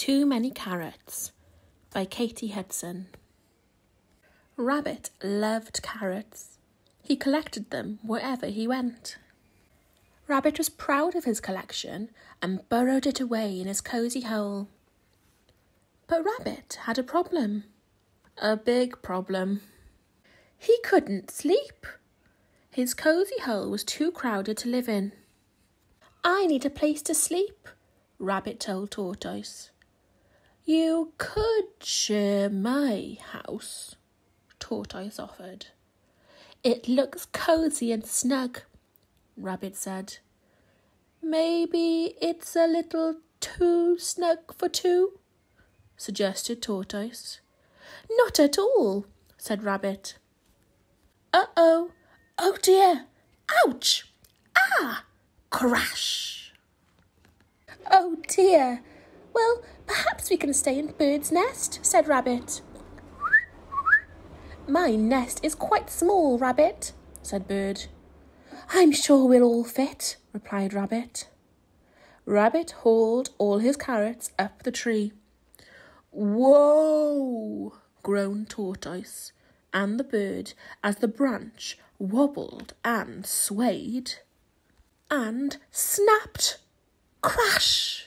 Too Many Carrots by Katy Hudson. Rabbit loved carrots. He collected them wherever he went. Rabbit was proud of his collection and burrowed it away in his cosy hole. But Rabbit had a problem. A big problem. He couldn't sleep. His cosy hole was too crowded to live in. I need a place to sleep, Rabbit told Tortoise. You could share my house, Tortoise offered. It looks cosy and snug, Rabbit said. Maybe it's a little too snug for two, suggested Tortoise. Not at all, said Rabbit. Uh oh, oh dear, ouch, ah, crash. Oh dear, well, perhaps we can stay in Bird's nest, said Rabbit. My nest is quite small, Rabbit, said Bird. I'm sure we'll all fit, replied Rabbit. Rabbit hauled all his carrots up the tree. Whoa! groaned Tortoise and the bird as the branch wobbled and swayed and snapped. Crash!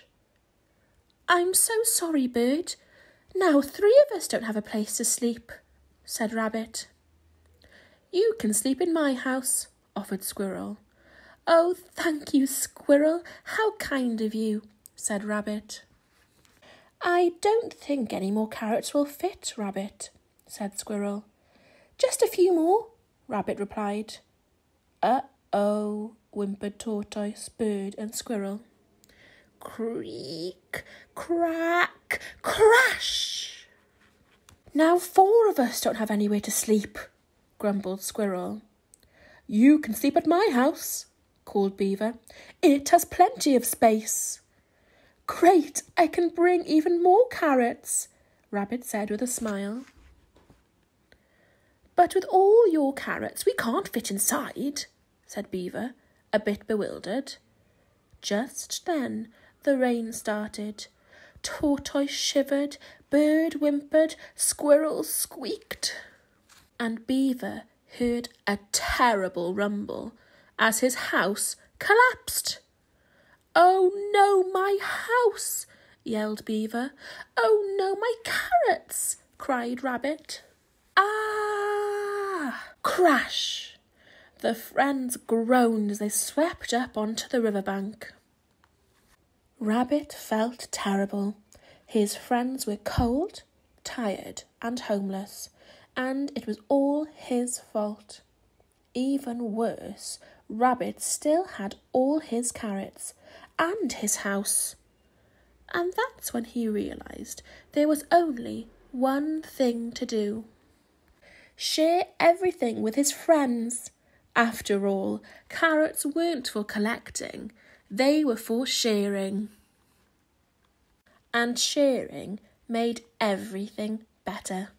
I'm so sorry, Bird. Now three of us don't have a place to sleep, said Rabbit. You can sleep in my house, offered Squirrel. Oh, thank you, Squirrel. How kind of you, said Rabbit. I don't think any more carrots will fit, Rabbit, said Squirrel. Just a few more, Rabbit replied. Uh-oh, whimpered Tortoise, Bird and Squirrel. Creak, crack, crash! Now four of us don't have anywhere to sleep, grumbled Squirrel. You can sleep at my house, called Beaver. It has plenty of space. Great, I can bring even more carrots, Rabbit said with a smile. But with all your carrots, we can't fit inside, said Beaver, a bit bewildered. Just then the rain started. Tortoise shivered, Bird whimpered, Squirrel squeaked. And Beaver heard a terrible rumble as his house collapsed. Oh no, my house! yelled Beaver. Oh no, my carrots! cried Rabbit. Ah! Crash! The friends groaned as they swept up onto the riverbank. Rabbit felt terrible. His friends were cold, tired, and homeless, and it was all his fault. Even worse, Rabbit still had all his carrots and his house. And that's when he realised there was only one thing to do share everything with his friends. After all, carrots weren't for collecting, they were for sharing. And sharing made everything better.